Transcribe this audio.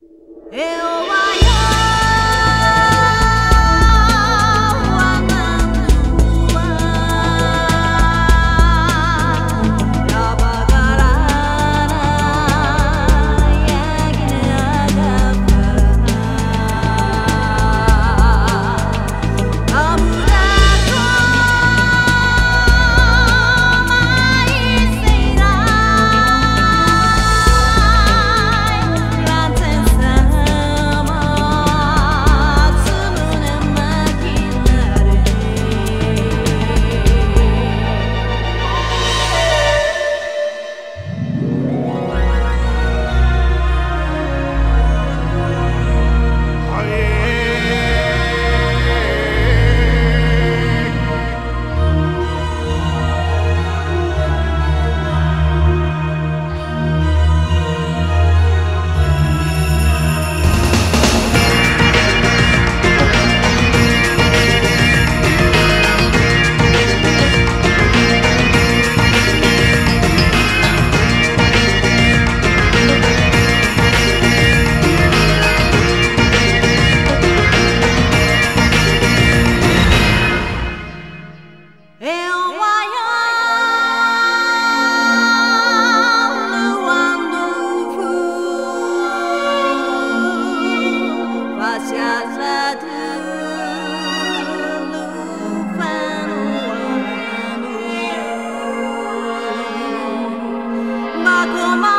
Ew. Oh. Como